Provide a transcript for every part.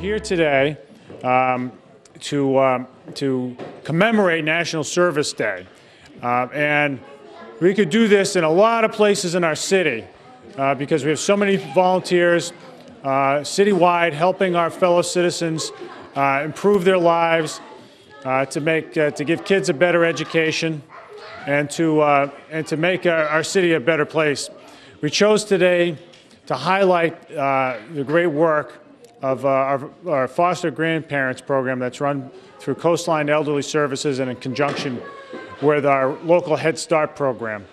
here today um, to, um, to commemorate National Service Day. Uh, and we could do this in a lot of places in our city uh, because we have so many volunteers uh, citywide helping our fellow citizens uh, improve their lives, uh, to, make, uh, to give kids a better education, and to, and to make our, our city a better place. We chose today to highlight the great work of uh, our, our foster grandparents program that's run through Coastline Elderly Services and in conjunction with our local Head Start program.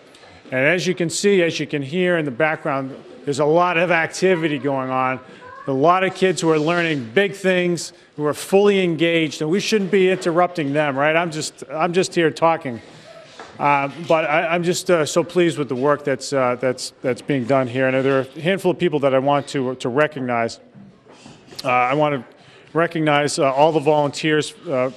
And as you can see, as you can hear in the background, there's a lot of activity going on. A lot of kids who are learning big things, who are fully engaged, and we shouldn't be interrupting them, right? I'm just, I'm just here talking. Uh, but I, am just uh, so pleased with the work that's, uh, that's, that's being done here. And there are a handful of people that I want to, to recognize. Uh, I want to recognize uh, all the volunteers uh,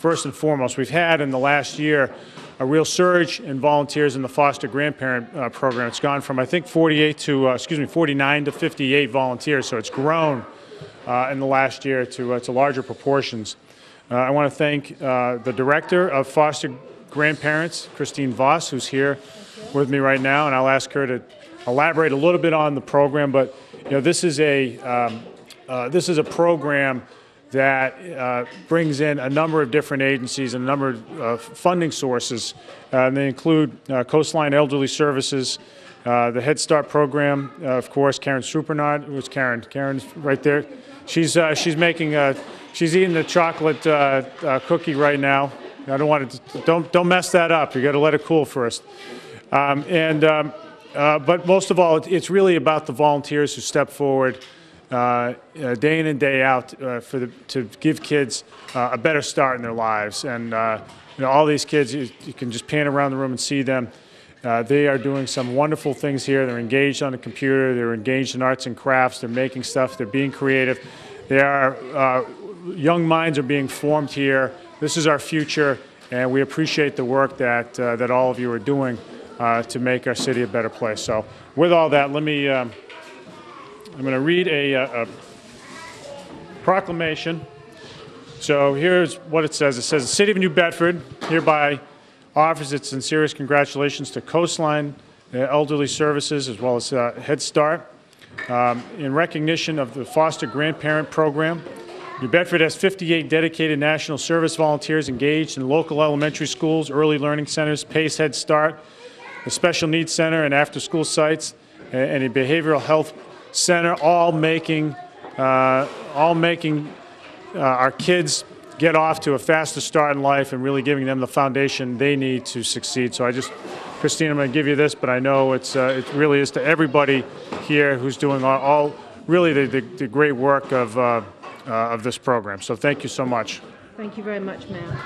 first and foremost. We've had in the last year a real surge in volunteers in the foster grandparent uh, program. It's gone from I think 48 to uh, excuse me 49 to 58 volunteers, so it's grown uh, in the last year to to larger proportions. I want to thank the director of foster grandparents, Christine Voss, who's here with me right now, and I'll ask her to elaborate a little bit on the program. But you know, this is a um, uh, this is a program that uh, brings in a number of different agencies and a number of uh, funding sources. Uh, and they include uh, Coastline Elderly Services, the Head Start program, of course, Karen Supernard. Who's Karen? Karen's right there. She's she's making a, she's eating the chocolate cookie right now. I don't want to, don't, don't mess that up. You got to let it cool first. Um, and, um, but most of all, it's really about the volunteers who step forward uh, uh, day in and day out uh, for the, to give kids uh, a better start in their lives. And uh, you know, all these kids, you, you, can just pan around the room and see them. they are doing some wonderful things here. They're engaged on the computer. They're engaged in arts and crafts. They're making stuff. They're being creative. They are young minds are being formed here this is our future, and we appreciate the work that, uh, that all of you are doing uh, to make our city a better place. So with all that, let me, um, I'm going to read a, a, uh, a proclamation. So here's what it says. It says, the City of New Bedford hereby offers its sincerest congratulations to Coastline uh, Elderly Services as well as uh, Head Start um, in recognition of the Foster Grandparent Program New Bedford has 58 dedicated National Service volunteers engaged in local elementary schools, early learning centers, PACE Head Start, the Special Needs Center, and after-school sites, and a behavioral health center, all making, uh, all making uh, our kids get off to a faster start in life and really giving them the foundation they need to succeed. So I just, Christine, I'm going to give you this, but I know it's, uh, it really is to everybody here who's doing all, all really the, the, the, great work of uh, uh, of this program. So thank you so much. Thank you very much, Mayor.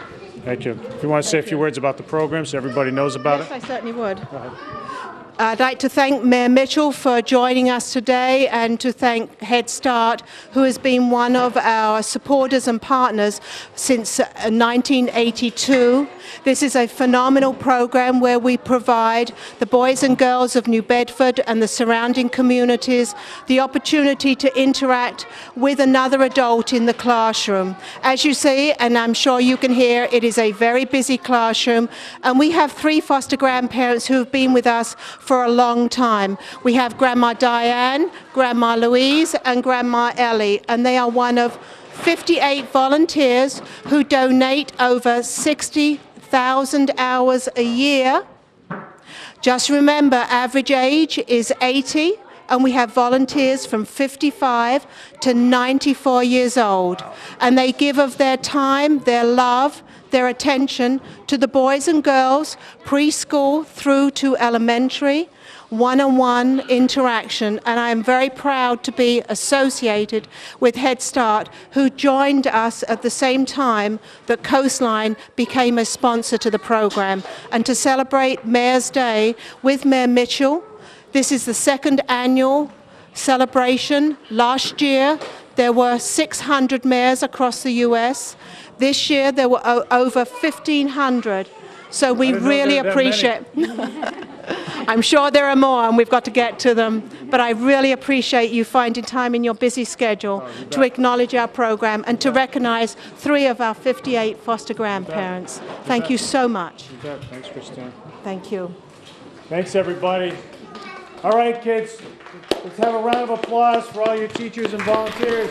Thank you. If you want to say a few words about the program so everybody knows about yes, it. Yes, I certainly would. I'd like to thank Mayor Mitchell for joining us today and to thank Head Start, who has been one of our supporters and partners since uh, 1982. This is a phenomenal program where we provide the boys and girls of New Bedford and the surrounding communities the opportunity to interact with another adult in the classroom. As you see, and I'm sure you can hear, it is a very busy classroom, and we have three foster grandparents who have been with us for a long time. We have Grandma Diane, Grandma Louise, and Grandma Ellie, and they are one of 58 volunteers who donate over 60,000 hours a year. Just remember, average age is 80, and we have volunteers from 55 to 94 years old. And they give of their time, their love, their attention to the boys and girls, preschool through to elementary, one-on-one interaction and I am very proud to be associated with Head Start who joined us at the same time that Coastline became a sponsor to the program and to celebrate Mayor's Day with Mayor Mitchell this is the second annual celebration last year there were 600 mayors across the US this year there were over 1,500. So we really appreciate. I'm sure there are more, and we've got to get to them. But I really appreciate you finding time in your busy schedule to acknowledge our program and to recognise three of our 58 foster grandparents. Thank you so much. Thanks, Christine. Thank you. Thanks, everybody. All right, kids, let's have a round of applause for all your teachers and volunteers.